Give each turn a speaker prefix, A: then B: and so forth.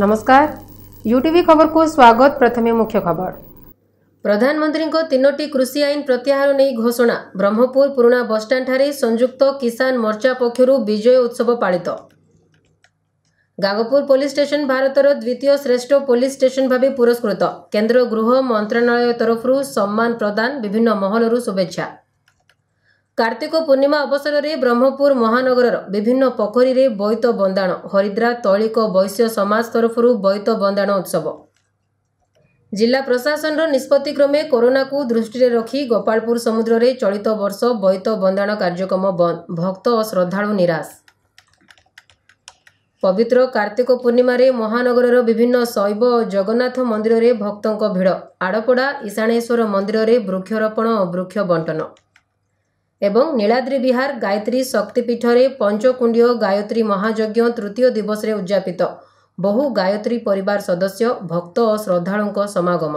A: ନମସ୍କାର। ୟୁଟିଭି ଖବରକୁ ସ୍ୱାଗତ। ପ୍ରଥମେ ମୁଖ୍ୟ ଖବର। ପ୍ରଧାନମନ୍ତ୍ରୀଙ୍କ ତିନୋଟି କୃଷି ଆଇନ ପ୍ରତ୍ୟାହାର ନେଇ ଘୋଷଣା। ବ୍ରହ୍ମପୁର ପୁରୁଣା ବସ୍ଷ୍ଟାଣ୍ଡଠାରେ ସଂଯୁକ୍ତ କିଷାନ ମୋର୍ଚ୍ଚା ପକ୍ଷରୁ ବିଜୟ ଉତ୍ସବ ପାଳିତ। ଗାଗପୁର ପୋଲିସ ଷ୍ଟେସନ ଭାରତର ଦ୍ୱିତୀୟ ଶ୍ରେଷ୍ଠ ପୋଲିସ ଷ୍ଟେସନ ଭାବେ ପୁରସ୍କୃତ। କେନ୍ଦ୍ର ଗୃହ ମନ୍ତ୍ରଣାଳୟ ତରଫରୁ ସମ୍ମାନ ପ୍ରଦାନ ବିଭିନ୍ନ ମହଲରୁ ଶୁଭେଚ୍ଛା। କାର୍ତ୍ତିକ ପୂର୍ଣ୍ଣିମା ଅବସରରେ ବ୍ରହ୍ମପୁର ମହାନଗରର ବିଭିନ୍ନ ପୋଖରୀରେ ବୋଇତ ବନ୍ଦାଣ ହରିଦ୍ରା ତୈଳିକ ବୈଶ୍ୟ ସମାଜ ତରଫରୁ ବୋଇତ ବନ୍ଦାଣ ଉତ୍ସବ। ଜିଲ୍ଲା ପ୍ରଶାସନର ନିଷ୍ପତ୍ତି କ୍ରମେ କରୋନାକୁ ଦୃଷ୍ଟିରେ ରଖି ଗୋପାଳପୁର ସମୁଦ୍ରରେ ଚଳିତ ବର୍ଷ ବୋଇତ ବନ୍ଦାଣ କାର୍ଯ୍ୟକ୍ରମ ବନ୍ଦ। ଭକ୍ତ ଓ ଶ୍ରଦ୍ଧାଳୁ ନିରାଶ। ପବିତ୍ର କାର୍ତ୍ତିକ ପୂର୍ଣ୍ଣିମାରେ ମହାନଗରର ବିଭିନ୍ନ ଶୈବ ଓ ଜଗନ୍ନାଥ ମନ୍ଦିରରେ ଭକ୍ତଙ୍କ ଭିଡ଼। ଆଡ଼ପଡ଼ା ଇଶାଣେଶ୍ୱର ମନ୍ଦିରରେ ବୃକ୍ଷରୋପଣ ଓ ବୃକ୍ଷ ବଣ୍ଟନ ଏବଂ ନୀଳାଦ୍ରି ବିହାର ଗାୟତ୍ରୀ ଶକ୍ତିପୀଠରେ ପଞ୍ଚକୁଣ୍ଡୀୟ ଗାୟତ୍ରୀ ମହାଯଜ୍ଞ ତୃତୀୟ ଦିବସରେ ଉଦ୍ଯାପିତ। ବହୁ ଗାୟତ୍ରୀ ପରିବାର ସଦସ୍ୟ ଭକ୍ତ ଓ ଶ୍ରଦ୍ଧାଳୁଙ୍କ ସମାଗମ।